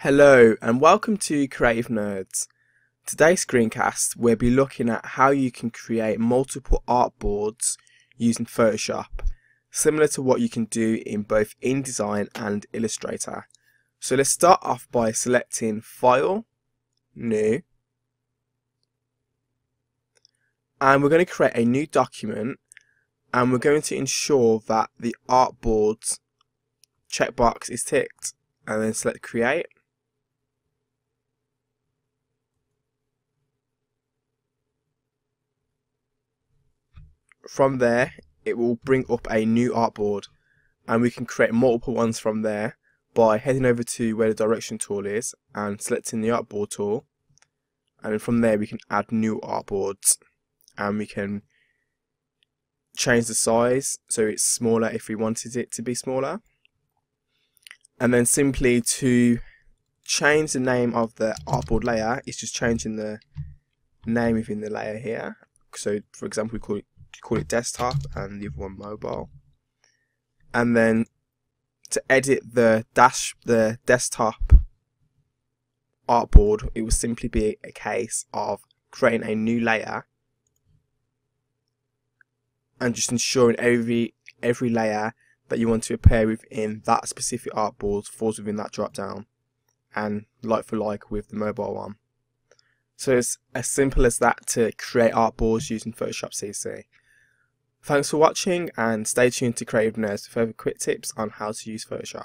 Hello and welcome to Creative Nerds. Today's screencast we'll be looking at how you can create multiple artboards using Photoshop, similar to what you can do in both InDesign and Illustrator. So let's start off by selecting File, New, and we're going to create a new document and we're going to ensure that the artboards checkbox is ticked and then select create from there it will bring up a new artboard and we can create multiple ones from there by heading over to where the direction tool is and selecting the artboard tool. And from there we can add new artboards and we can change the size so it's smaller if we wanted it to be smaller. And then simply to change the name of the artboard layer it's just changing the name within the layer here. So for example we call it call it desktop and the other one mobile. And then to edit the dash the desktop artboard, it will simply be a case of creating a new layer and just ensuring every every layer that you want to appear within that specific artboard falls within that drop down and like for like with the mobile one. So it's as simple as that to create artboards using Photoshop CC. Thanks for watching and stay tuned to Creative Nerds for further quick tips on how to use Photoshop.